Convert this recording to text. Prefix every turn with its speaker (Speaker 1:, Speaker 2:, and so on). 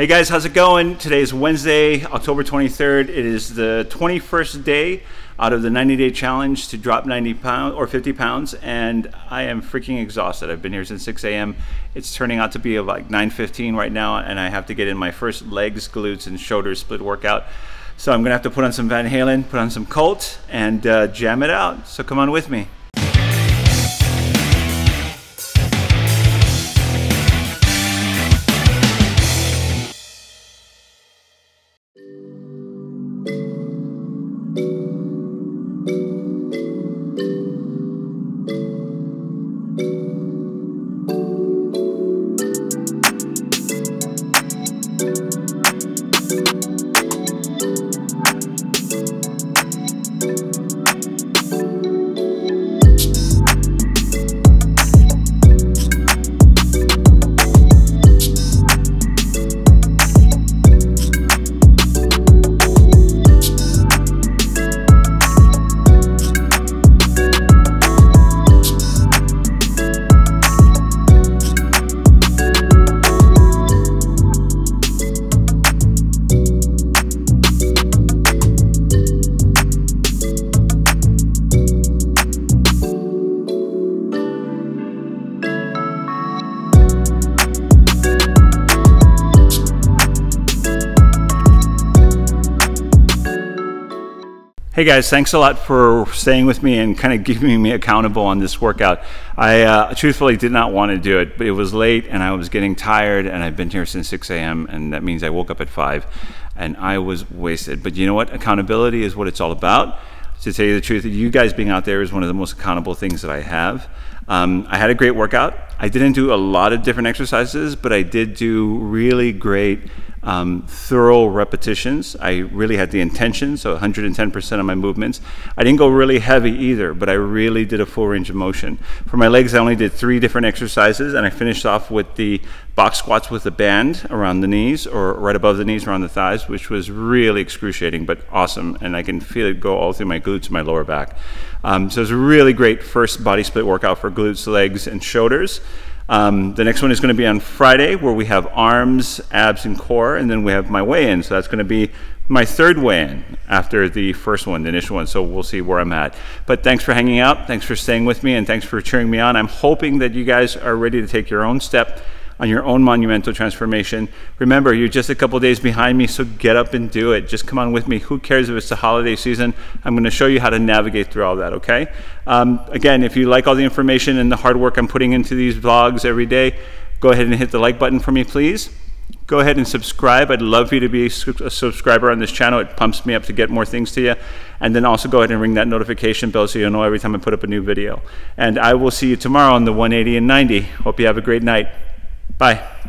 Speaker 1: Hey guys, how's it going? Today is Wednesday, October 23rd. It is the 21st day out of the 90 day challenge to drop 90 pounds or 50 pounds, and I am freaking exhausted. I've been here since 6 a.m. It's turning out to be like 9:15 right now, and I have to get in my first legs, glutes, and shoulders split workout. So I'm gonna have to put on some Van Halen, put on some Colt, and uh, jam it out. So come on with me. Hey guys, thanks a lot for staying with me and kind of keeping me accountable on this workout. I uh, truthfully did not want to do it, but it was late and I was getting tired and I've been here since 6 a.m. and that means I woke up at 5 and I was wasted. But you know what? Accountability is what it's all about. To tell you the truth, you guys being out there is one of the most accountable things that I have. Um, I had a great workout. I didn't do a lot of different exercises, but I did do really great um, thorough repetitions. I really had the intention, so 110% of my movements. I didn't go really heavy either, but I really did a full range of motion. For my legs, I only did three different exercises, and I finished off with the box squats with a band around the knees or right above the knees around the thighs, which was really excruciating but awesome, and I can feel it go all through my glutes and my lower back. Um, so it was a really great first body split workout for glutes, legs, and shoulders. Um, the next one is going to be on Friday, where we have arms, abs, and core, and then we have my weigh-in. So that's going to be my third weigh-in after the first one, the initial one. So we'll see where I'm at. But thanks for hanging out. Thanks for staying with me, and thanks for cheering me on. I'm hoping that you guys are ready to take your own step on your own monumental transformation. Remember, you're just a couple days behind me, so get up and do it. Just come on with me. Who cares if it's the holiday season? I'm going to show you how to navigate through all that, okay? Um, again, if you like all the information and the hard work I'm putting into these vlogs every day, go ahead and hit the like button for me, please. Go ahead and subscribe. I'd love for you to be a subscriber on this channel. It pumps me up to get more things to you. And then also go ahead and ring that notification bell so you'll know every time I put up a new video. And I will see you tomorrow on the 180 and 90. Hope you have a great night. Bye.